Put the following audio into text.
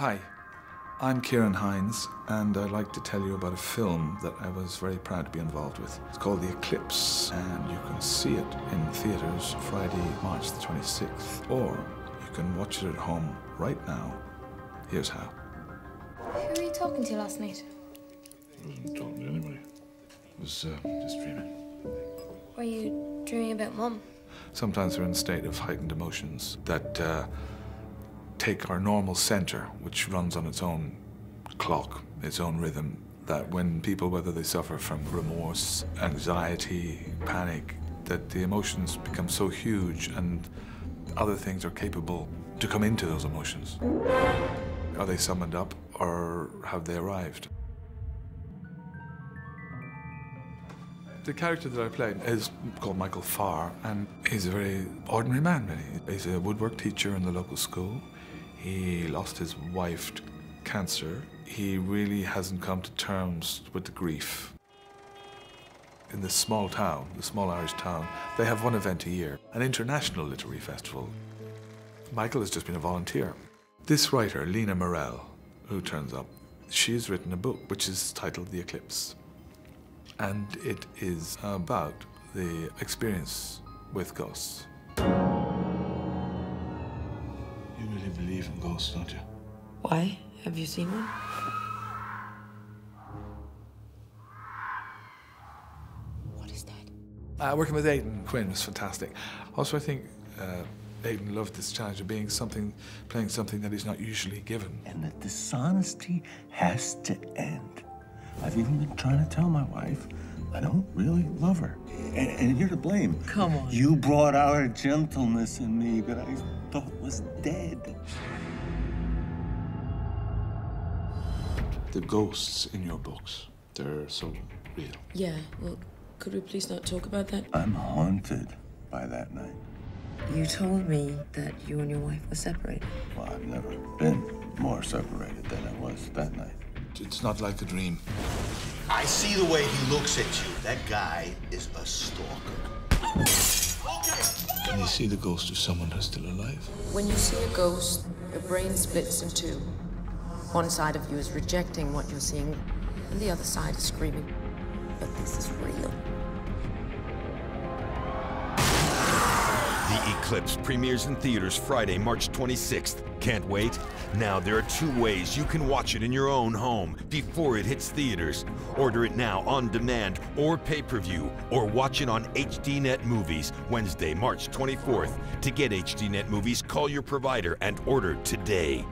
Hi, I'm Ciarán Hinds, and I'd like to tell you about a film that I was very proud to be involved with. It's called The Eclipse, and you can see it in theatres Friday, March the 26th, or you can watch it at home right now. Here's how. Who were you talking to last night? I wasn't talking to anybody. I was uh, just dreaming. Were you dreaming about Mum? Sometimes we're in a state of heightened emotions that uh, take our normal center, which runs on its own clock, its own rhythm, that when people, whether they suffer from remorse, anxiety, panic, that the emotions become so huge and other things are capable to come into those emotions. Are they summoned up or have they arrived? The character that I played is called Michael Farr, and he's a very ordinary man, really. He's a woodwork teacher in the local school. He lost his wife to cancer. He really hasn't come to terms with the grief. In this small town, the small Irish town, they have one event a year, an international literary festival. Michael has just been a volunteer. This writer, Lena Morelle, who turns up, she's written a book which is titled The Eclipse and it is about the experience with ghosts. You believe in ghosts, don't you? Why? Have you seen one? What is that? Uh, working with Aidan Quinn was fantastic. Also, I think uh, Aidan loved this challenge of being something, playing something that he's not usually given. And the dishonesty has to end. I've even been trying to tell my wife I don't really love her. And, and you're to blame. Come on. You brought out a gentleness in me that I thought was dead. The ghosts in your books, they're so real. Yeah, well, could we please not talk about that? I'm haunted by that night. You told me that you and your wife were separated. Well, I've never been more separated than I was that night. It's not like a dream. I see the way he looks at you. That guy is a stalker. Can you see the ghost of someone who's still alive? When you see a ghost, your brain splits in two. One side of you is rejecting what you're seeing, and the other side is screaming, but this is real. Eclipse premieres in theaters Friday, March 26th. Can't wait? Now there are two ways you can watch it in your own home before it hits theaters. Order it now on demand or pay-per-view, or watch it on HDNet Movies Wednesday, March 24th. To get HDNet Movies, call your provider and order today.